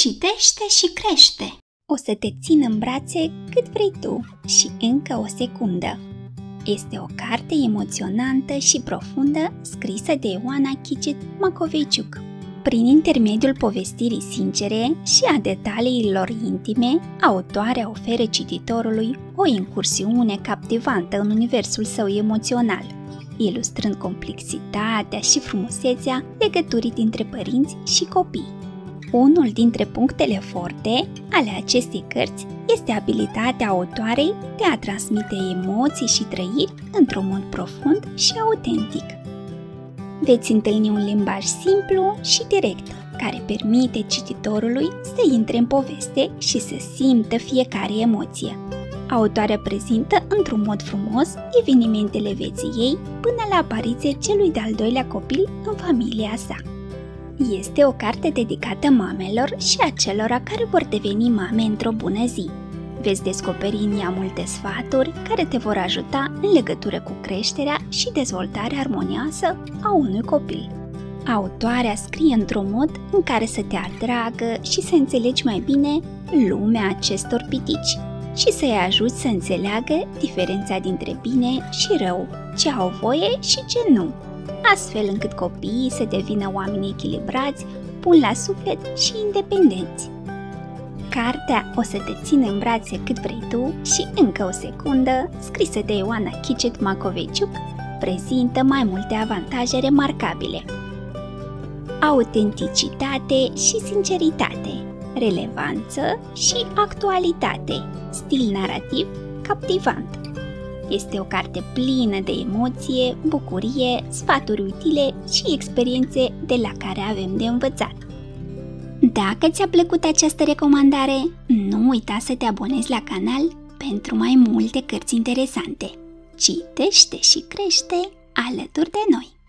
Citește și crește! O să te țin în brațe cât vrei tu și încă o secundă. Este o carte emoționantă și profundă scrisă de Ioana Chicit Macoveciuc. Prin intermediul povestirii sincere și a detaliilor intime, autoarea oferă cititorului o incursiune captivantă în universul său emoțional, ilustrând complexitatea și frumusețea legăturii dintre părinți și copii. Unul dintre punctele forte ale acestei cărți este abilitatea autoarei de a transmite emoții și trăiri într-un mod profund și autentic. Veți întâlni un limbaj simplu și direct, care permite cititorului să intre în poveste și să simtă fiecare emoție. Autoarea prezintă într-un mod frumos evenimentele vieții ei până la apariția celui de-al doilea copil în familia sa. Este o carte dedicată mamelor și acelora care vor deveni mame într-o bună zi. Veți descoperi în ea multe sfaturi care te vor ajuta în legătură cu creșterea și dezvoltarea armonioasă a unui copil. Autoarea scrie într-un mod în care să te atragă și să înțelegi mai bine lumea acestor pitici și să-i ajuți să înțeleagă diferența dintre bine și rău, ce au voie și ce nu, astfel încât copiii să devină oameni echilibrați, pun la suflet și independenți. Cartea O să te țin în brațe cât vrei tu și încă o secundă, scrisă de Ioana Chicet Macoveciuc, prezintă mai multe avantaje remarcabile. Autenticitate și sinceritate, relevanță și actualitate, stil narrativ captivant, este o carte plină de emoție, bucurie, sfaturi utile și experiențe de la care avem de învățat. Dacă ți-a plăcut această recomandare, nu uita să te abonezi la canal pentru mai multe cărți interesante. Citește și crește alături de noi!